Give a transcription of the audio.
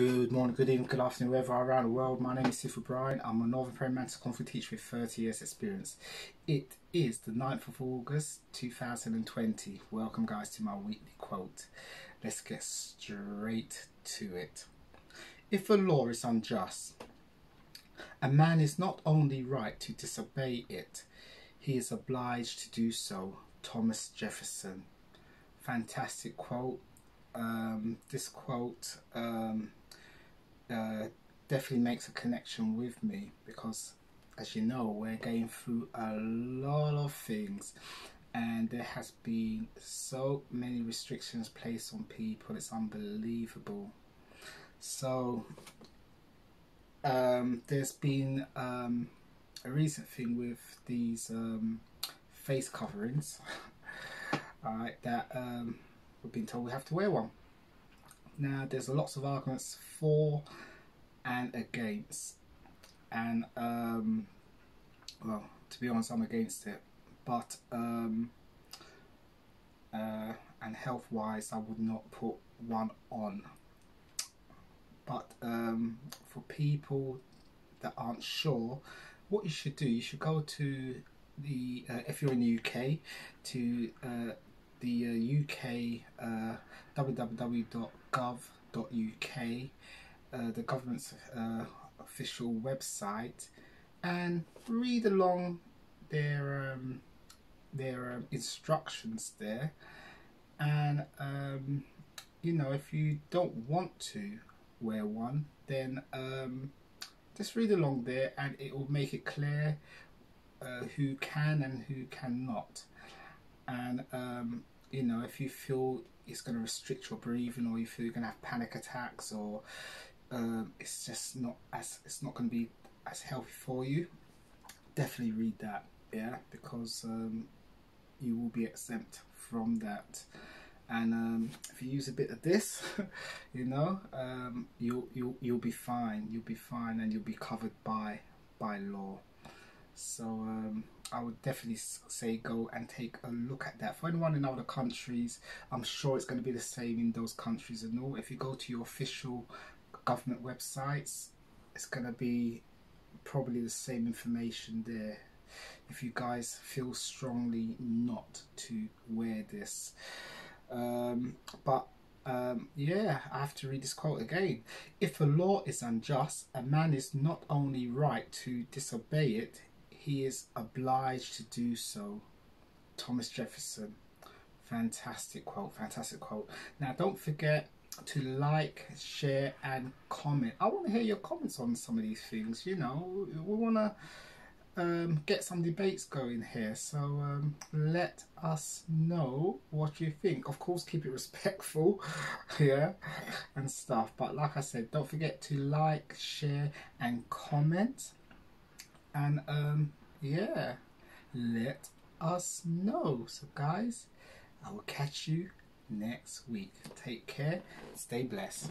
Good morning, good evening, good afternoon, wherever around the world. My name is Sifu Bryan. I'm a Northern Mantis Kung teacher with 30 years experience. It is the 9th of August 2020. Welcome guys to my weekly quote. Let's get straight to it. If a law is unjust, a man is not only right to disobey it, he is obliged to do so. Thomas Jefferson. Fantastic quote. Um, this quote um, definitely makes a connection with me because as you know we're going through a lot of things and there has been so many restrictions placed on people. It's unbelievable. So um, there's been um, a recent thing with these um, face coverings. Alright that um, we've been told we have to wear one. Now, there's lots of arguments for and against, and um, well, to be honest, I'm against it. But um, uh, and health-wise, I would not put one on. But um, for people that aren't sure, what you should do, you should go to the uh, if you're in the UK to uh, the uh, UK uh, www.gov.uk, uh, the government's uh, official website, and read along their um, their um, instructions there. And um, you know, if you don't want to wear one, then um, just read along there, and it will make it clear uh, who can and who cannot and um, you know if you feel it's going to restrict your breathing or you feel you're going to have panic attacks or um, it's just not as it's not going to be as healthy for you definitely read that yeah because um, you will be exempt from that and um, if you use a bit of this you know um, you'll you'll you'll be fine you'll be fine and you'll be covered by by law so um, I would definitely say go and take a look at that. For anyone in other countries, I'm sure it's going to be the same in those countries and all. If you go to your official government websites, it's going to be probably the same information there. If you guys feel strongly not to wear this. Um, but um, yeah, I have to read this quote again. If a law is unjust, a man is not only right to disobey it, he is obliged to do so. Thomas Jefferson. Fantastic quote, fantastic quote. Now, don't forget to like, share, and comment. I want to hear your comments on some of these things. You know, we want to um, get some debates going here. So um, let us know what you think. Of course, keep it respectful, yeah, and stuff. But like I said, don't forget to like, share, and comment and um yeah let us know so guys i will catch you next week. Take care. Stay blessed